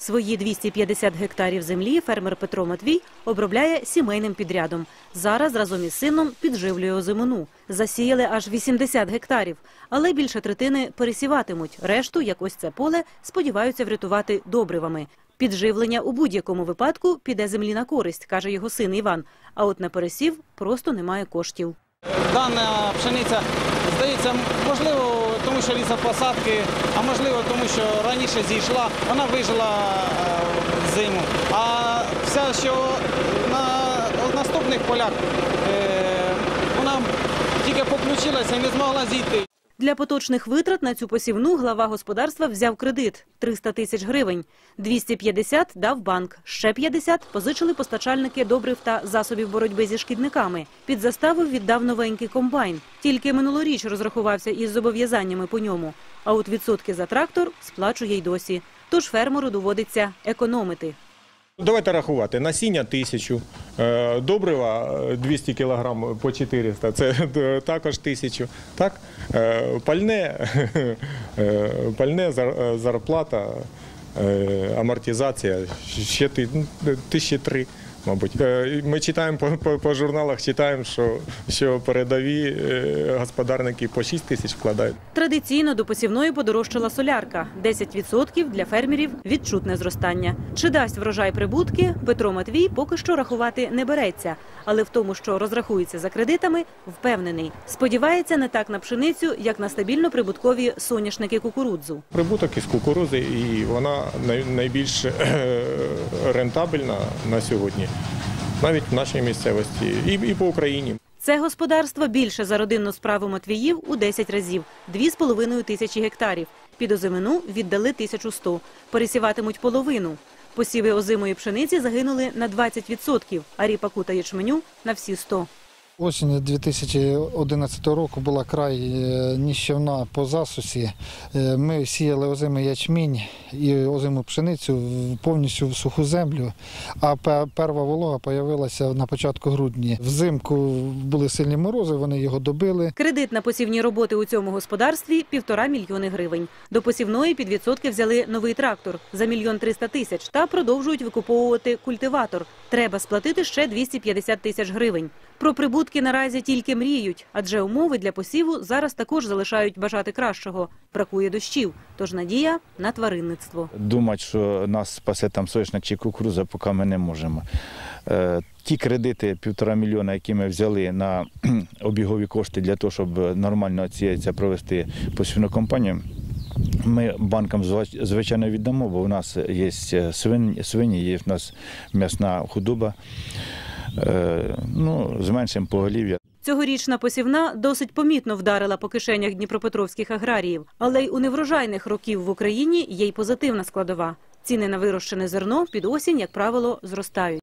Свої 250 гектарів землі фермер Петро Матвій обробляє сімейним підрядом. Зараз разом із сином підживлює озимину. Засіяли аж 80 гектарів, але більше третини пересіватимуть. Решту, як ось це поле, сподіваються врятувати добривами. Підживлення у будь-якому випадку піде землі на користь, каже його син Іван. А от на пересів просто немає коштів. Дана пшениця здається, можливо, тому що лісопосадки, а можливо, тому що раніше зійшла, вона вижила е, зиму. А все, що на наступних полях, е, вона тільки поключилася і не змогла зійти. Для поточних витрат на цю посівну глава господарства взяв кредит – 300 тисяч гривень. 250 дав банк, ще 50 позичили постачальники добрив та засобів боротьби зі шкідниками. Під заставу віддав новенький комбайн. Тільки минулоріч розрахувався із зобов'язаннями по ньому. А от відсотки за трактор сплачує й досі. Тож фермеру доводиться економити. Давайте рахувати. Насіння тисячу, е, добрива е, 200 кг по 400, це е, також тисячу. Так? Е, Пальне, е, пальне е, зарплата, е, амортизація, ще ну, тисячі три. Мабуть, Е, ми читаємо по, по, по журналах, читаємо, що, що передові е, господарники по 6 тисяч вкладають. Традиційно до посівної подорожчала солярка. 10% для фермерів – відчутне зростання. Чи дасть врожай прибутки, Петро Матвій поки що рахувати не береться. Але в тому, що розрахується за кредитами, впевнений. Сподівається не так на пшеницю, як на стабільно прибуткові соняшники кукурудзу. Прибуток із кукурузи, і вона найбільш е, рентабельна на сьогодні, навіть в нашій місцевості і, і по Україні. Це господарство більше за родинну справу Матвіїв у 10 разів – 2,5 тисячі гектарів. Під озимину віддали 1100. Пересіватимуть половину. Посіви озимої пшениці загинули на 20%, а ріпаку та ячменю – на всі 100. Осінь 2011 року була край е, ніщівна по засусі. Е, Ми сіяли озимий ячмінь і озиму пшеницю повністю в суху землю, а пе- перша волога з'явилася на початку грудня. Взимку були сильні морози, вони його добили. Кредит на посівні роботи у цьому господарстві – півтора мільйони гривень. До посівної під відсотки взяли новий трактор за мільйон триста тисяч та продовжують викуповувати культиватор. Треба сплатити ще 250 тисяч гривень. Про прибутки наразі тільки мріють, адже умови для посіву зараз також залишають бажати кращого. Бракує дощів, тож надія на тваринництво. Думати, що нас спасе там соняшник чи кукуруза, поки ми не можемо. Е, Ті кредити півтора мільйона, які ми взяли на обігові кошти для того, щоб нормально ці- провести посівну кампанію, ми банкам звичайно віддамо, бо в нас є свині, свині є в нас м'ясна худоба. Е, Ну, зменшимо поголів'я. Цьогорічна посівна досить помітно вдарила по кишенях дніпропетровських аграріїв, але й у неврожайних років в Україні є й позитивна складова. Ціни на вирощене зерно під осінь, як правило, зростають.